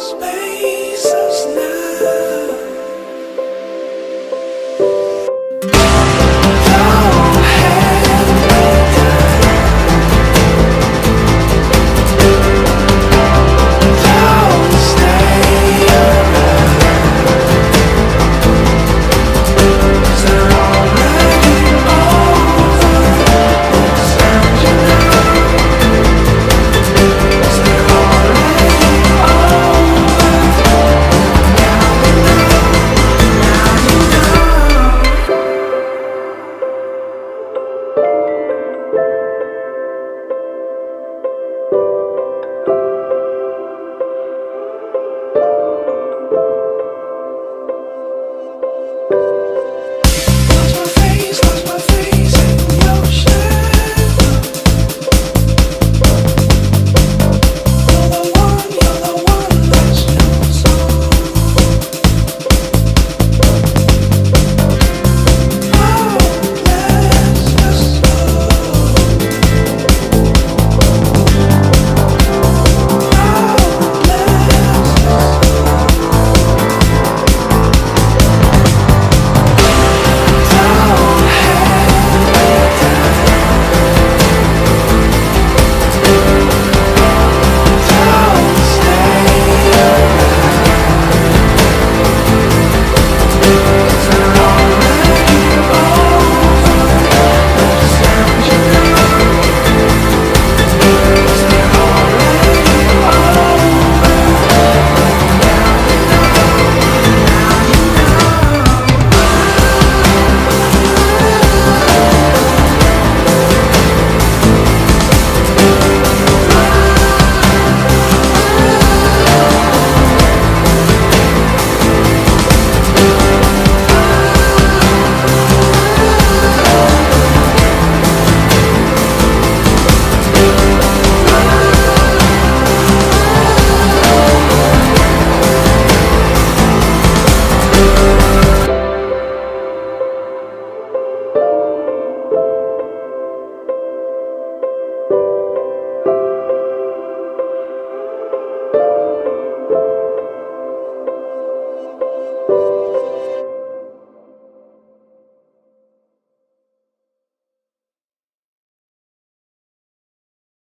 space